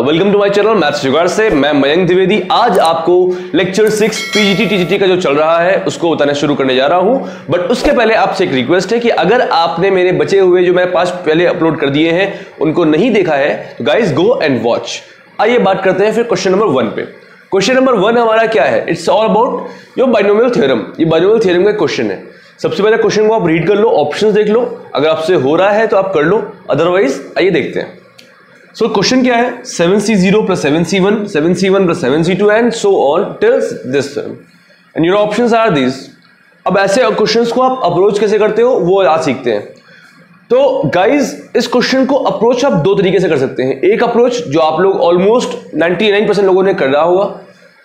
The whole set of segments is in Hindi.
Welcome to my channel maths Jugaad से, मैं मयंक द्विवेदी। आज आपको लेक्चर सिक्स पीजीटी टीजीटी का जो चल रहा है, उसको बताना शुरू करने जा रहा हूँ। बट उसके पहले आपसे एक रिक्वेस्ट है कि अगर आपने मेरे बचे हुए जो मैं पाँच पहले अपलोड कर दिए हैं, उनको नहीं देखा है तो गाइज़ गो एंड वॉच आइए बात करते हैं फिर क्वेश्चन नंबर वन पे। क्वेश्चन नंबर वन हमारा क्या है? It's all about your binomial theorem ये बाइनोमियल थ्योरम का क्वेश्चन है। सबसे पहले क्वेश्चन को आप रीड कर लो ऑप्शंस देख लो। अगर आपसे हो रहा है तो आप कर लो। अदरवाइज़ आइए देखते हैं। सो so, क्वेश्चन क्या है? Seven C zero plus seven C one seven C one plus seven C two and so on tills this and your option are this अब ऐसे क्वेश्चंस को आप अप्रोच कैसे करते हो? वो आज सीखते हैं। तो गाइज़ इस क्वेश्चन को अप्रोच आप दो तरीके से कर सकते हैं। एक अप्रोच जो आप लोग ऑलमोस्ट 99 परसेंट लोगों ने कर रहा होगा।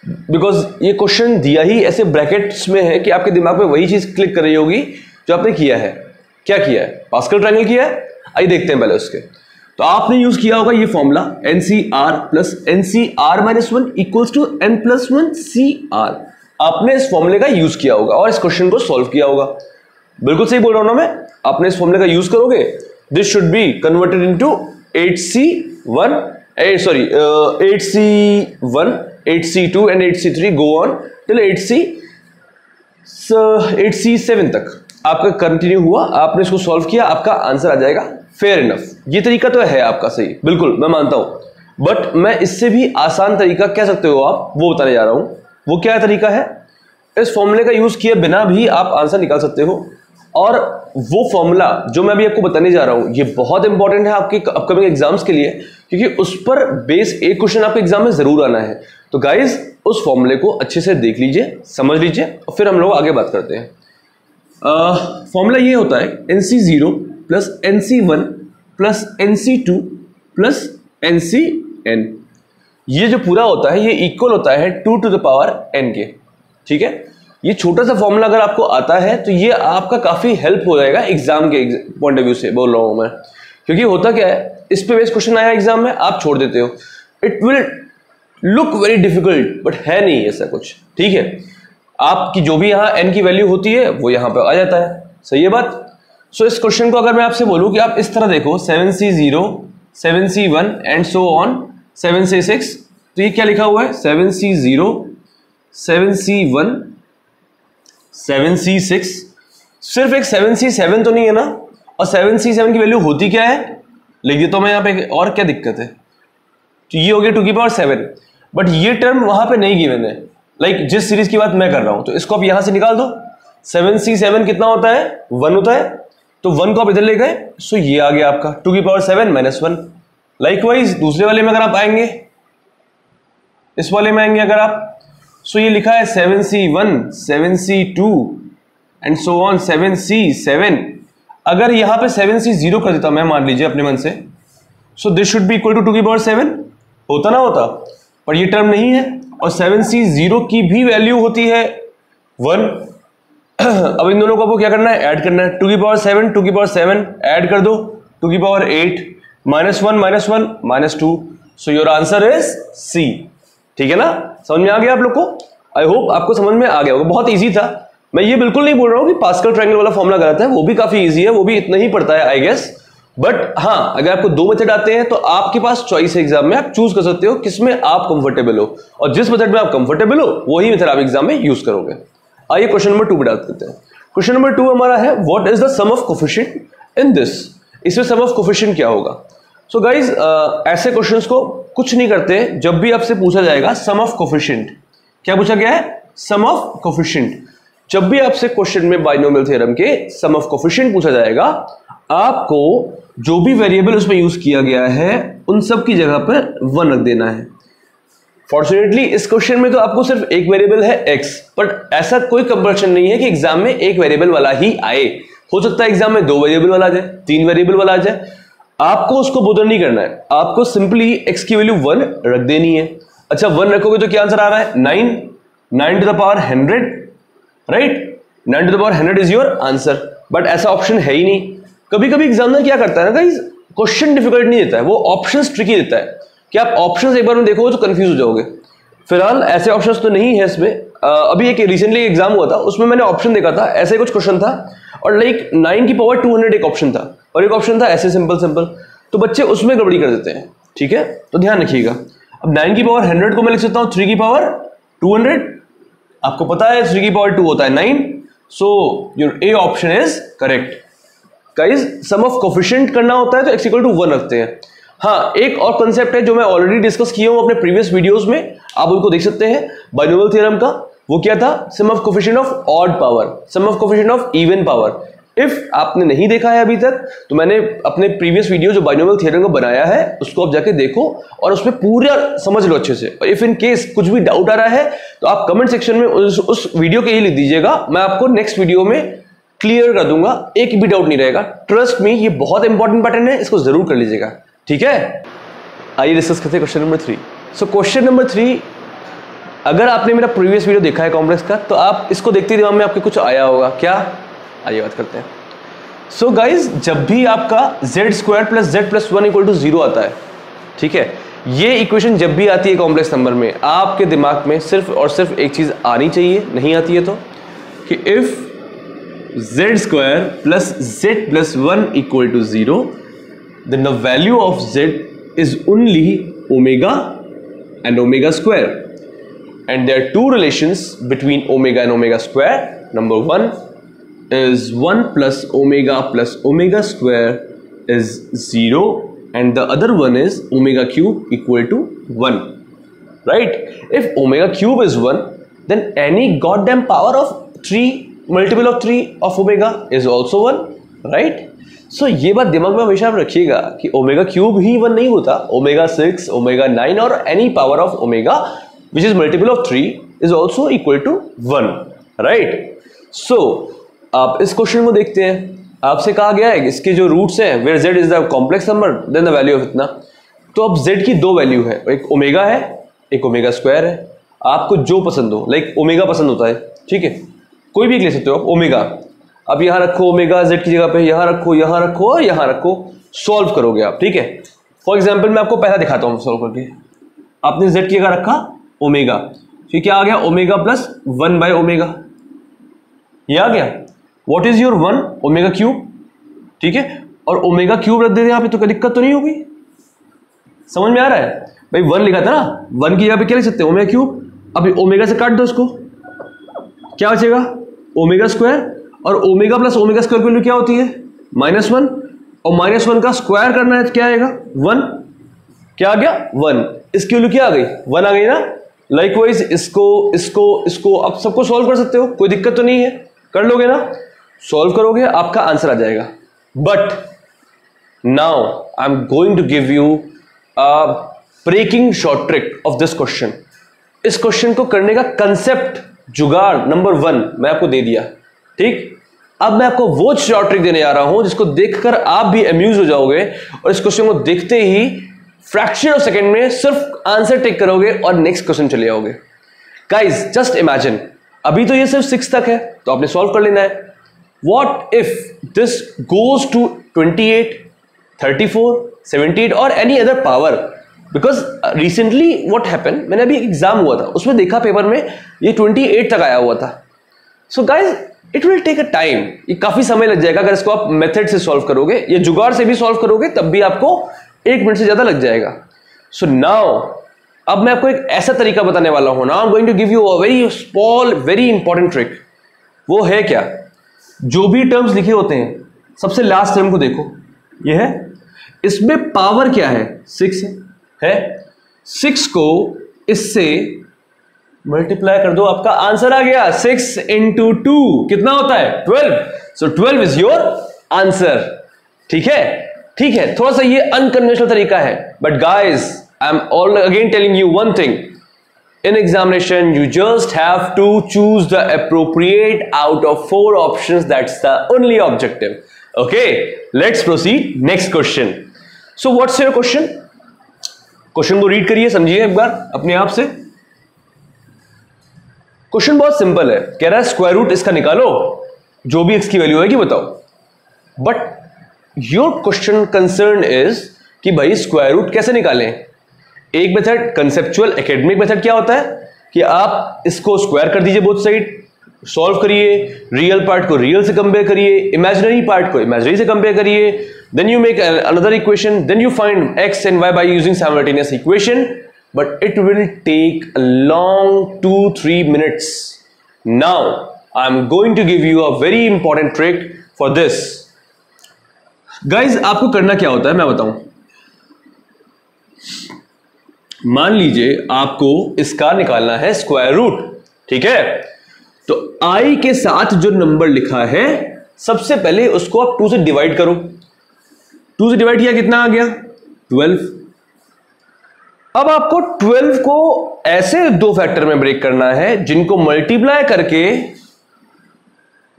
बिकॉज़ ये क्वेश्चन दिया ही ऐसे ब्रैकेट्स में है कि आपके दिमाग में वही चीज़ क्लिक कर रही होगी जो आपने किया है। क्या किया है? पास्कल ट्रायंगल किया है? आइए देखते हैं पहले उसके। तो आपने यूज़ किया होगा ये formula n C r plus n C r minus one equals to n plus one C r आपने इस फॉर्मूले का यूज़ किया होगा और इस क्वेश्चन को सॉल्व किया होगा। बिल्कुल सही बोल रहा हूँ ना मैं? आपने इस फॉर्मूले का यूज़ करोगे? This should be converted into eight C one sorry eight C one eight C two and eight C three go on till eight C eight C seven तक। आपका कंटिन्यू हुआ, आपने इसको सॉल्व किया, आपका आंसर आ जाएगा। फेयर इनफ ये तरीका तो है आपका सही। बिल्कुल, मैं मानता हूँ। बट मैं इससे भी आसान तरीका कह सकते हो आप, वो बताने जा रहा हूँ। वो क्या तरीका है? इस फॉर्मूले का यूज़ किए बिना भी आप आंसर निकाल सकते हो। और वो फॉर्मूला जो मैं अभी आपको बताने जा रहा हूँ, ये बहुत इंपॉर्टेंट है आपके अपकमिंग एग्ज़ाम्स के लिए, क्योंकि उस पर बेस एक क्वेश्चन आपके एग्ज़ाम में ज़रूर आना है। तो गाइज़ उस फॉर्मूले को अच्छे से देख लीजिए, समझ लीजिए, और फिर हम लोग आगे बात करते हैं। फॉर्मूला ये होता है n C zero plus n C one plus n C two plus n C n ये जो पूरा होता है, ये इक्वल होता है to two the power n के। ठीक है? ये छोटा सा फॉर्मूला अगर आपको आता है तो ये आपका काफ़ी हेल्प हो जाएगा एग्ज़ाम के पॉइंट ऑफ़ व्यू से, बोल रहा हूँ मैं। क्योंकि होता क्या है, इस पे बेस क्वेश्चन आया एग्ज़ाम में, आप छोड़ देते हो। It will look very difficult but है नहीं ऐसा कुछ। ठीक है? आपकी जो भी यहाँ एन की वैल्यू होती है, वो यहाँ पर आ जाता है। सही है बात? सो so, इस क्वेश्चन को अगर मैं आपसे बोलूँ कि आप इस तरह देखो seven C zero seven C one and so on seven C six तो ये क्या लिखा हुआ है? Seven C zero seven C one seven C six सिर्फ़ एक सेवन सी सेवन तो नहीं है ना? और सेवन सी सेवन की वैल्यू होती क्या है? लिख देता हूँ मैं यहाँ पे और क्या दिक्कत है? तो ये हो गया टू की पावर सेवन बट ये टर्म वहाँ पे नहीं गिवन है। लाइक जिस सीरीज़ की बात मैं कर रहा हूँ तो इसको आप यहाँ से निकाल दो। सेवन सी सेवन कितना होता है? वन होता है। तो वन को आप इधर ले गए सो ये आ गया आपका टू की power seven minus one likewise दूसरे वाले में अगर आप आएँगे, इस वाले में आएँगे अगर आप सो ये लिखा है seven C one seven C two and so on seven C seven अगर यहाँ पे सेवन सी ज़ीरो कर देता, मैं मान लीजिए अपने मन से so this should be equal to two की पावर सेवन होता ना होता, पर ये टर्म नहीं है, और सेवन सी ज़ीरो की भी वैल्यू होती है वन अब इन दोनों को आपको क्या करना है? ऐड करना है। टू की पावर सेवन टू की पावर सेवन ऐड कर दो। टू की power eight minus one minus one minus two so your answer is C ठीक है ना? समझ में आ गया आप लोग को? आई होप आपको समझ में आ गया होगा। बहुत ईजी था। मैं ये बिल्कुल नहीं बोल रहा हूँ कि पास्कल ट्रायंगल वाला फॉर्मुला गलत है। वो भी काफ़ी ईजी है। वो भी इतना ही पड़ता है आई गेस बट हाँ अगर आपको दो मेथड आते हैं तो आपके पास चॉइस है एग्ज़ाम में आप चूज़ कर सकते हो किसमें आप कंफर्टेबल हो। और जिस मेथड में आप कंफर्टेबल हो, वही मेथड आप एग्ज़ाम में यूज़ करोगे। आइए क्वेश्चन नंबर टू पे डाल करते हैं। क्वेश्चन नंबर टू हमारा है what is the sum of coefficient in this इसमें सम ऑफ़ कोफिशियंट क्या होगा? सो so गाइज़ uh, ऐसे क्वेश्चन को कुछ नहीं करते जब भी आपसे पूछा जाएगा सम ऑफ़ कोफिशियंट क्या पूछा गया है? सम ऑफ़ कोफिशिएंट जब भी आपसे क्वेश्चन में बाइनोमियल थ्योरम के सम ऑफ़ कोफिशिएंट पूछा जाएगा आपको जो भी वेरिएबल उसमें यूज़ किया गया है उन सब की जगह पर वन रख देना है। फॉर्चुनेटली इस क्वेश्चन में तो आपको सिर्फ़ एक वेरिएबल है एक्स बट ऐसा कोई कंपल्शन नहीं है कि एग्ज़ाम में एक वेरिएबल वाला ही आए। हो सकता है एग्ज़ाम में दो वेरिएबल वाला आ जाए, तीन वेरिएबल वाला आ जाए। आपको उसको बोधन नहीं करना है। आपको सिंपली एक्स की वैल्यू वन रख देनी है। अच्छा वन रखोगे तो क्या आंसर आ रहा है? Nine nine to the power hundred right nine to the power hundred is your answer but ऐसा ऑप्शन है ही नहीं। कभी कभी एग्जामिनर क्या करता है ना क्वेश्चन डिफ़िकल्ट नहीं देता है। वो ऑप्शन ट्रिकी देता है। कि आप ऑप्शन एक बार में देखोगे तो कंफ्यूज हो जाओगे। फ़िलहाल ऐसे ऑप्शन तो नहीं है इसमें। अभी एक रिसेंटली एग्ज़ाम हुआ था, उसमें मैंने ऑप्शन देखा था, ऐसे कुछ क्वेश्चन था और लाइक नाइन की पावर टू हंड्रेड एक ऑप्शन था और एक ऑप्शन था ऐसे सिंपल सिंपल तो बच्चे उसमें गड़बड़ी कर देते हैं, ठीक है? तो ध्यान रखिएगा। अब नाइन की पावर हंड्रेड को मैं लिख सकता हूँ थ्री की पावर टू हंड्रेड आपको पता है थ्री की पावर टू होता है nine so your A option is correct guys sum of coefficient करना होता है तो एक्स इक्वल टू वन रखते हैं। हाँ एक और कंसेप्ट है जो मैं ऑलरेडी डिस्कस किया हूँ अपने प्रीवियस वीडियोस में। आप उनको देख सकते हैं। बाइनोमियल थ्योरम का वो क्या था? Sum of coefficient of odd power sum of coefficient of even power if आपने नहीं देखा है अभी तक तो मैंने अपने प्रीवियस वीडियो जो बाइनोमियल थियरम का बनाया है उसको आप जाके देखो और उसमें पूरा समझ लो अच्छे से। और इफ़ इन केस कुछ भी डाउट आ रहा है तो आप कमेंट सेक्शन में उस, उस वीडियो के ही लिख दीजिएगा। मैं आपको नेक्स्ट वीडियो में क्लियर कर दूँगा। एक भी डाउट नहीं रहेगा। ट्रस्ट में ये बहुत इंपॉर्टेंट पैटर्न है इसको ज़रूर कर लीजिएगा। ठीक है? आइए डिस्कस करते हैं question number three so question number three अगर आपने मेरा प्रीवियस वीडियो देखा है कॉम्प्लेक्स का तो आप इसको देखते दिमाग में आपके कुछ आया होगा। क्या? आइए बात करते हैं। सो so गाइज़ जब भी आपका Z square plus Z plus one equal to zero आता है, ठीक है? ये इक्वेशन जब भी आती है कॉम्प्लेक्स नंबर में, आपके दिमाग में सिर्फ़ और सिर्फ़ एक चीज़ आनी चाहिए, नहीं आती है तो? कि if Z square plus Z plus one equal to zero then the value of z is only omega and omega square. And there are two relations between omega and omega square. Number one is 1 plus omega plus omega square is 0 and the other one is omega cube equal to 1 right? If omega cube is 1 then any goddamn power of 3 multiple of 3 of omega is also 1 right? So so, ये बात दिमाग में हमेशा आप रखिएगा कि ओमेगा क्यूब ही वन नहीं होता। ओमेगा सिक्स ओमेगा नाइन और any power of omega which is multiple of three is also equal to one right so आप इस क्वेश्चन को देखते हैं। आपसे कहा गया है इसके जो रूट्स हैं where Z is the complex number then the value of इतना। तो अब जेड की दो वैल्यू है। एक ओमेगा है एक ओमेगा स्क्वायर है। आपको जो पसंद हो लाइक ओमेगा पसंद होता है ठीक है? कोई भी एक ले सकते हो आप ओमेगा अब यहाँ रखो ओमेगा जेड की जगह पे, यहाँ रखो यहाँ रखो और यहाँ रखो। सॉल्व करोगे आप, ठीक है? फॉर एग्ज़ाम्पल मैं आपको पहला दिखाता हूँ सॉल्व करके। आपने जेड की जगह रखा ओमेगा ठीक क्या आ गया? Omega plus one by omega ये आ गया? What is your one omega cube ठीक है? और ओमेगा क्यूब रख देते यहाँ पे तो कोई दिक्कत तो नहीं होगी। समझ में आ रहा है? भाई वन लिखा था ना? वन की जगह पे क्या लिख सकते हैं? ओमेगा क्यूब अभी ओमेगा से काट दो उसको। क्या बचेगा? ओमेगा स्क्वायर और ओमेगा प्लस ओमेगा स्क्वायर की वैल्यू क्या होती है? माइनस वन और माइनस वन का स्क्वायर करना है, क्या आएगा? वन क्या आ गया? वन इसकी वैल्यू क्या आ गई? वन आ गई ना? लाइकवाइज इसको इसको इसको आप सबको सॉल्व कर सकते हो, कोई दिक्कत तो नहीं है। कर लोगे ना? सॉल्व करोगे, आपका आंसर आ जाएगा। But now I am going to give you breaking short trick of this question इस क्वेश्चन को करने का कंसेप्ट जुगाड़ नंबर वन मैं आपको दे दिया। ठीक? अब मैं आपको वो शॉर्ट ट्रिक देने जा रहा हूँ, जिसको देखकर आप भी अम्यूज हो जाओगे और इस क्वेश्चन को देखते ही फ्रैक्शन ऑफ़ सेकेंड में सिर्फ़ आंसर टेक करोगे और नेक्स्ट क्वेश्चन चले जाओगे। गाइज़ जस्ट इमेजिन अभी तो ये सिर्फ़ सिक्स तक है तो आपने सॉल्व कर लेना है। What if this goes to twenty eight thirty four seventy eight और any other power because recently what happen मैंने अभी एग्ज़ाम हुआ था, उसमें देखा पेपर में ये 28 तक आया हुआ था। So so guys it will take a time ये काफ़ी समय लग जाएगा। अगर इसको आप मेथड से सॉल्व करोगे, या जुगाड़ से भी सॉल्व करोगे, तब भी आपको एक मिनट से ज़्यादा लग जाएगा। सो so नाउ अब मैं आपको एक ऐसा तरीका बताने वाला हूँ। Now going to give you a very small very important trick वो है क्या? जो भी टर्म्स लिखे होते हैं, सबसे लास्ट टर्म को देखो। ये है, इसमें पावर क्या है? सिक्स है। सिक्स को इससे मल्टीप्लाई कर दो, आपका आंसर आ गया सिक्स इंटू टू कितना होता है? Twelve so twelve is your answer ठीक है? ठीक है थोड़ा सा ये अनकन्वेंशनल तरीका है. But guys I am all again telling you one thing in examination you just have to choose the appropriate out of four option that's the only objective okay let's proceed next question so what's your question question को रीड करिए, समझिए एक बार, अपने आप से. क्वेश्चन बहुत सिंपल है। कह रहा है, स्क्वायर रूट इसका निकालो, जो भी एक्स की वैल्यू है कि बताओ। But your question concern is कि भाई स्क्वायर रूट कैसे निकालें? एक मेथड कंसेप्चुअल एकेडमिक मेथड क्या होता है? कि आप इसको स्क्वायर कर दीजिए बोथ साइड सॉल्व करिए रियल पार्ट को रियल से कंपेयर करिए इमेजिनरी पार्ट को इमेजिनरी से कंपेयर करिए then you make another equation then you find x and y by using simultaneous equation it will take long two three minutes now I am going to give you a very important trick for this guys आपको करना क्या होता है, मैं बताऊँ। मान लीजिए आपको इसका निकालना है स्क्वायर रूट ठीक है? तो आई के साथ जो नंबर लिखा है, सबसे पहले उसको आप टू से डिवाइड करो। टू से डिवाइड किया कितना आ गया? ट्वेल्व अब आपको ट्वेल्व को ऐसे दो फैक्टर में ब्रेक करना है जिनको मल्टीप्लाई करके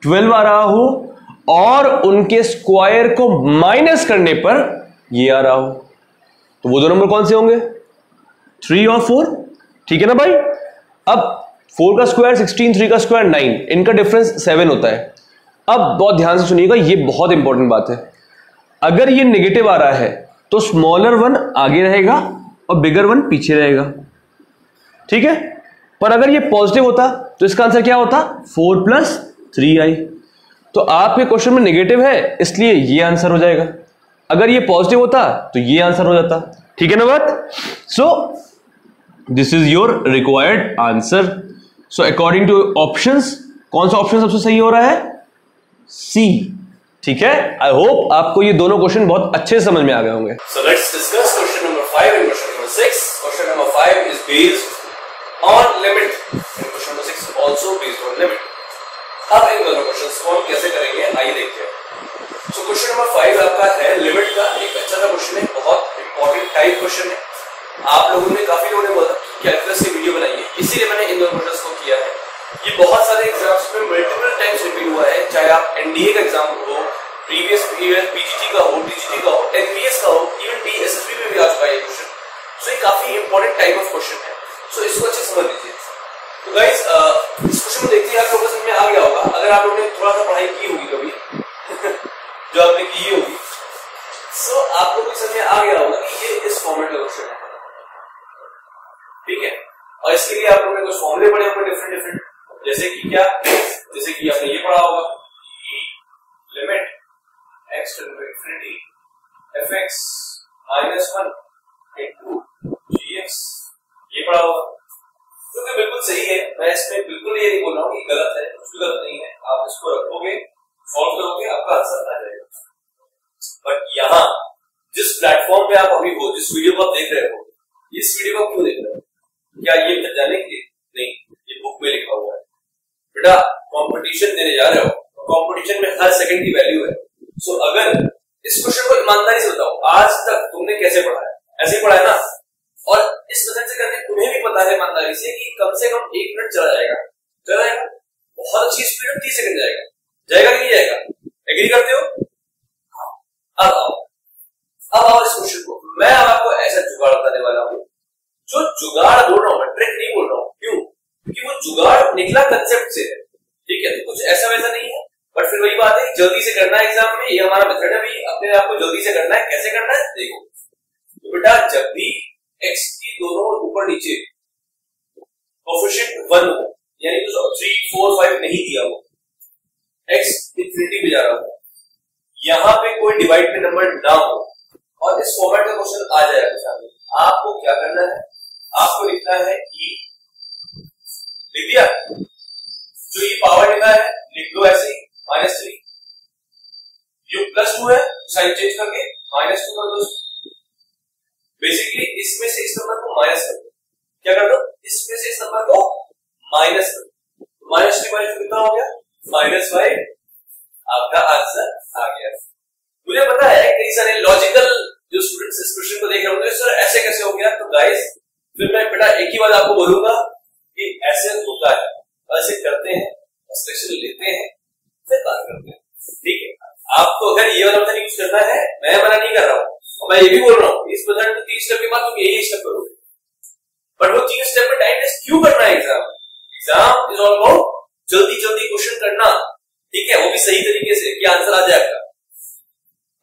ट्वेल्व आ रहा हो और उनके स्क्वायर को माइनस करने पर ये आ रहा हो। तो वो दो नंबर कौन से होंगे? थ्री और फोर। ठीक है ना भाई? अब फोर का स्क्वायर, सिक्सटीन, थ्री का स्क्वायर, नाइन। इनका डिफरेंस सेवन होता है। अब बहुत ध्यान से सुनिएगा, ये बहुत इंपॉर्टेंट बात है। अगर ये नेगेटिव आ रहा है तो स्मॉलर वन आगे रहेगा और बिगर वन पीछे रहेगा। ठीक है? पर अगर ये पॉजिटिव होता तो इसका आंसर क्या होता? फोर प्लस थ्री आई तो आपके क्वेश्चन में नेगेटिव है, इसलिए ये आंसर हो जाएगा। अगर ये पॉजिटिव होता तो ये आंसर हो जाता। ठीक है ना बात? So this is your required answer so according to options कौन सा ऑप्शन सबसे सही हो रहा है? सी ठीक है? आई होप आपको ये दोनों क्वेश्चन बहुत अच्छे समझ में आ गए होंगे। So let's discuss question number 5 and question number 6 question number 5 is based on limit and question number 6 also based on limit अब इन दोनों को हम कैसे करेंगे? आइए देखते हैं। सो क्वेश्चन नंबर 5 आपका है लिमिट का एक अच्छा सा क्वेश्चन है, बहुत इंपॉर्टेंट टाइप क्वेश्चन है। आप लोगों ने काफ़ी लोगों ने बोला कैलकुलस की वीडियो बनाई है। इसीलिए मैंने इन दोनों को किया है। ये बहुत सारे एग्ज़ाम्स में मल्टीपल टाइम्स रिपीट हुआ है। चाहे आप एनडीए का एग्ज़ाम हो प्रीवियस ईयर पीजीटी का हो टीजीटी का हो एनपीएस का हो इवन बीएसएसबी में भी आ चुका है क्वेश्चन सो ये काफ़ी इंपॉर्टेंट टाइप ऑफ़ क्वेश्चन है. सो इसको अच्छे समझ लीजिए. तो गाइस इस क्वेश्चन को देखते ही आप लोगों को समझ में आ गया होगा, अगर आप लोगों ने थोड़ा सा पढ़ाई की होगी कभी, जो आपने की होगी सो आपको भी समझ में आ गया होगा कि ये इस फॉर्मेट का क्वेश्चन है. ठीक है? और इसके लिए आप लोगों ने कुछ फॉर्मूले पढ़े होंगे डिफरेंट डिफरेंट जैसे कि क्या? जैसे कि आपने ये पढ़ा होगा. Limit x to infinity fx minus 1 into gx ये पढ़ा होगा। तो तो बिल्कुल सही है। मैं इसमें बिल्कुल ये नहीं बोल रहा हूँ कि गलत है, कुछ भी गलत नहीं है। आप इसको रखोगे सॉल्व करोगे, आपका आंसर आ जाएगा। बट यहाँ, जिस प्लेटफॉर्म पे आप अभी हो, जिस वीडियो को आप देख रहे हो, इस वीडियो को क्यों देख रहे हो? क्या ये जाने के नहीं, ये बुक में लिखा हुआ है। बेटा कंपटीशन देने जा रहे हो। कंपटीशन में हर सेकंड की वैल्यू है। सो so, अगर इस क्वेश्चन को ईमानदारी से बताओ आज तक तुमने कैसे पढ़ा है? ऐसे ही पढ़ा है ना? और इस मेथड से करने तुम्हें भी पता है ईमानदारी से कि कम से कम एक मिनट चला जाएगा। चला जाएगा। बहुत अच्छी स्पीड तीस सेकंड जाएगा। जाएगा कि नहीं जाएगा? एग्री करते हो? हाँ। अब आओ। अब आओ इस क्वेश्चन को। मैं अब आपको ऐसा जुगाड़ बताने वाला हूँ जो जुगाड़ बोल रहा हूँ मैं ट्रिक नहीं बोल रहा हूँ। क्यों? क्योंकि वो जुगाड़ निकला कंसेप्ट से। है ठीक है? तो कुछ ऐसा वैसा नहीं है। बट फिर वही बात है, जल्दी से करना है एग्ज़ाम में, ये हमारा मेथड है भाई अपने आप को जल्दी से करना है, कैसे करना है, देखो। तो बेटा, जब भी एक्स की दोनों ऊपर नीचे कोफिशिएंट वन हो, यानी तो थ्री फोर फाइव नहीं दिया हो एक्स इंफिनिटी में जा रहा हो, यहाँ पे कोई डिवाइड पे नंबर ना हो, और इस फॉर्मेट का क्वेश्चन आ जाएगा सामने, आपको क्या करना है? आपको लिखना है ई लिख दिया? जो ये पावर लिखा है, लिख दो ऐसे ही। Minus three. जो प्लस टू है साइन चेंज करके माइनस टू कर दो बेसिकली इसमें से इस नंबर को माइनस कर दो। क्या कर दो? इसमें से इस नंबर को माइनस कर दो। माइनस थ्री माइनस कितना हो गया? Minus five. आपका आंसर आ गया। मुझे पता है कई सारे लॉजिकल जो स्टूडेंट्स इस क्वेश्चन को देख रहे होंगे, सर, ऐसे कैसे हो गया? तो गाइस फिर मैं बेटा एक ही बात आपको बोलूँगा कि ऐसे होता है। ऐसे करते हैं लेते हैं। फिर बात करते हैं। ठीक है। आपको अगर ये वाला मेथड यूज़ करना है, मैं मना नहीं कर रहा हूँ। और मैं ये भी बोल रहा हूँ, इस मेथड में तीन स्टेप के बाद तुम यही स्टेप करोगे। बट वो तीन स्टेप में टाइम टेस्ट क्यों करना है exam exam is all about जल्दी जल्दी क्वेश्चन करना। ठीक है, वो भी सही तरीके से कि आंसर आ जाएगा।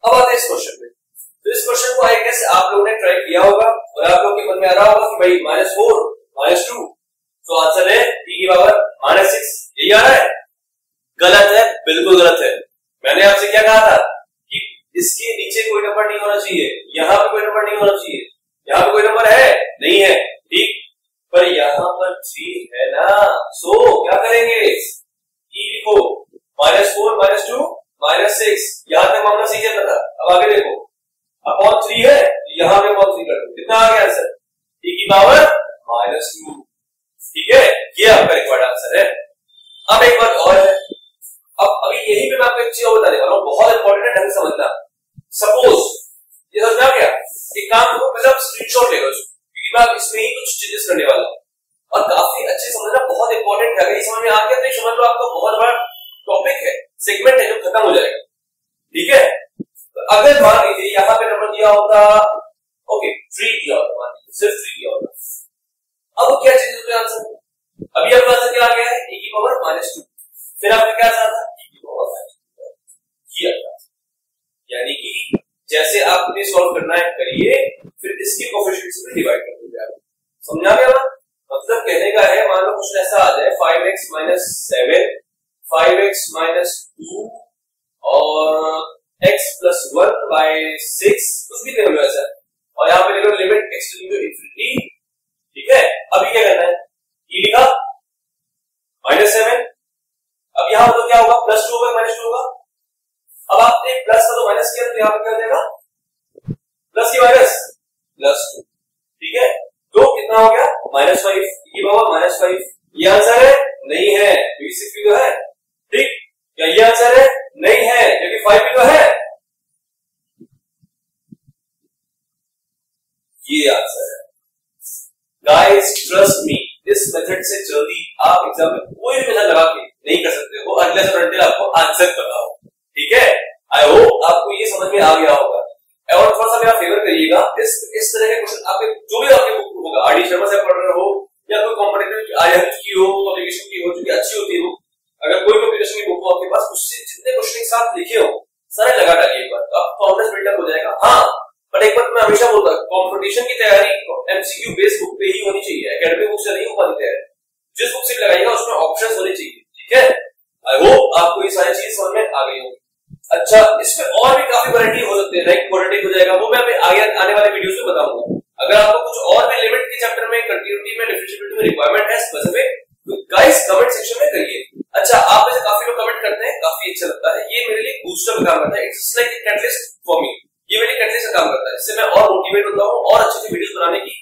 अब आते हैं इस क्वेश्चन में तो इस क्वेश्चन को आई गेस आप लोगों ने ट्राई किया होगा और आप लोगों के मन में आ रहा होगा कि भाई माइनस फोर माइनस टू तो आंसर है टी की पावर माइनस सिक्स यही आ रहा है? गलत है, बिल्कुल गलत है। मैंने आपसे क्या कहा था कि इसके नीचे कोई नंबर नहीं होना चाहिए, यहाँ पे कोई नंबर नहीं होना चाहिए। यहाँ पे कोई नंबर है? नहीं है, ठीक? पर यहाँ पर थ्री है ना? सो क्या करेंगे? लिखो minus four minus two minus six यहाँ तक मामला सीखे था। अब आगे देखो। अपॉन थ्री है यहाँ पे अपॉन थ्री कर दो। कितना आ गया आंसर ई की पावर माइनस टू ठीक है? ये आपका रिक्वायर्ड आंसर है। अब एक बात और है। अब अभी यही पे मैं आपको एक चीज़ और बताने वाला हूँ, बहुत इंपॉर्टेंट है ढंग समझना। सपोज़ ये समझ आ गया? एक काम करो, पहले आप स्क्रीनशॉट ले लो क्योंकि मैं इसमें ही कुछ चेंजेस करने वाला हूँ। और काफ़ी अच्छे समझना, बहुत इंपॉर्टेंट है। अगर ये समझ में आ गया तो समझ लो आपका बहुत बड़ा टॉपिक है। सेगमेंट है जो खत्म हो जाएगा। ठीक है? तो अगर मान लीजिए, यहाँ पे नंबर दिया होता ओके थ्री दिया होता, मान लीजिए, सिर्फ़ थ्री दिया होता। अब क्या चीज़ होता आंसर अभी आपका आंसर क्या आ गया है? ए की पावर माइनस टू फिर आपने क्या आंसर था? ये यानी कि जैसे आपने सॉल्व करना है, करिए, फिर इसके कोफिशिएंट्स में डिवाइड कर दीजिए आप। समझा गया मतलब कहने का है, मान लो कुछ ऐसा आ जाए five x minus seven five x minus two और x plus one by six कुछ भी लो ऐसा और यहाँ पे ले लो लिमिट एक्स टू इंफिनिटी ठीक है? अभी क्या करना है? ई e लिखा। माइनस सेवन अब यहाँ पर क्या होगा? प्लस टू होगा माइनस टू होगा। अब आपने प्लस का तो माइनस किया तो यहाँ पर क्या हो जाएगा प्लस की माइनस प्लस टू ठीक है? तो कितना हो गया? माइनस फाइव ये बाबा माइनस फाइव ये आंसर है? नहीं है। क्योंकि सिक्स भी तो है। ठीक? क्या ये आंसर है? नहीं है। क्योंकि फाइव भी तो है। ये आंसर है। गाइस ट्रस्ट मी इस मेथड से जल्दी आप एग्ज़ाम में कोई भी मेथड लगा के नहीं कर सकते हो अगले अनटिल आपको आंसर पता हो। ठीक है? आई होप आपको ये समझ में आ गया होगा। और थोड़ा सा मेरा फेवर करिएगा। इस इस तरह के क्वेश्चन आपके जो भी आपके बुक होगा आर डी शर्मा से पढ़ रहे हो, या कोई कॉम्पिटेटिव आई की हो पब्लिकेशन की हो, जो कि अच्छी होती हो बूस्टर काम करता है it's like catalyst for me ये मेरे कैटलिस्ट का काम करता है। इससे मैं और मोटिवेट होता हूँ और अच्छी अच्छी वीडियोस बनाने की